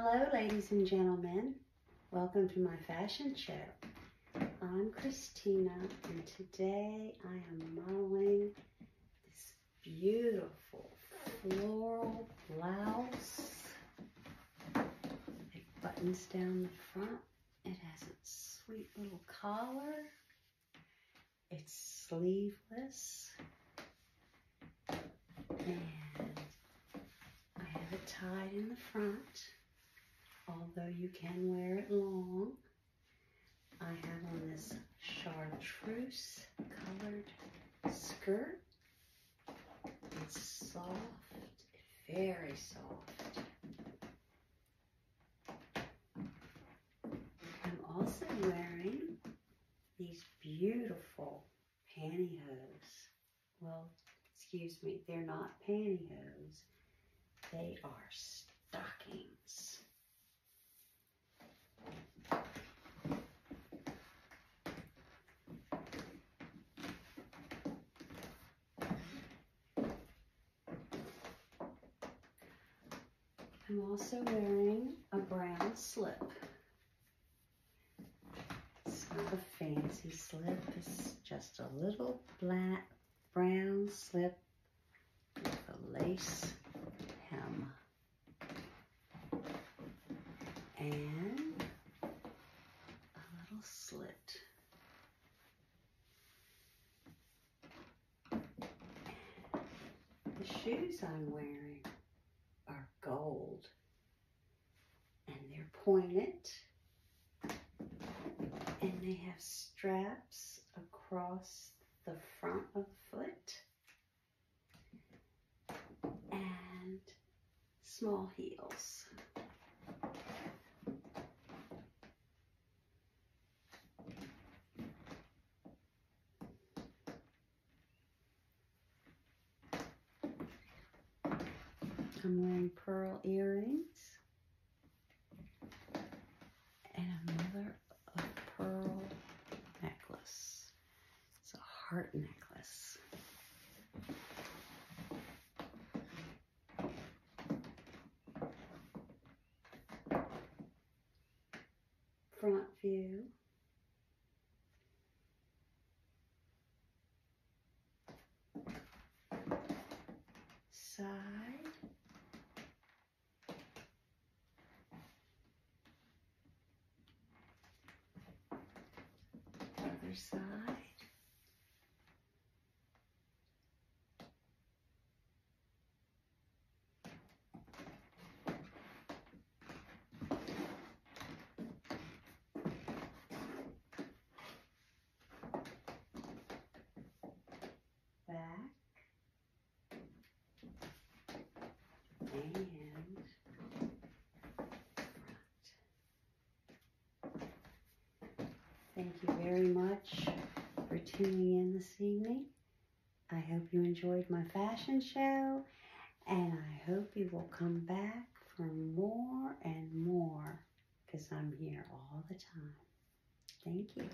Hello, ladies and gentlemen. Welcome to my fashion show. I'm Christina, and today I am modeling this beautiful floral blouse. It buttons down the front. It has a sweet little collar. It's sleeveless. And I have it tied in the front although you can wear it long. I have on this chartreuse colored skirt. It's soft, very soft. I'm also wearing these beautiful pantyhose. Well, excuse me, they're not pantyhose. They are stockings. I'm also wearing a brown slip. It's not a fancy slip, it's just a little black brown slip with a lace hem. And a little slit. The shoes I'm wearing are gold and pointed and they have straps across the front of the foot and small heels. I'm wearing pearl earrings and a pearl necklace. It's a heart necklace. Front view. Side. other side. Back. And Thank you very much for tuning in this evening. I hope you enjoyed my fashion show and I hope you will come back for more and more because I'm here all the time. Thank you.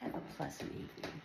Have a pleasant evening.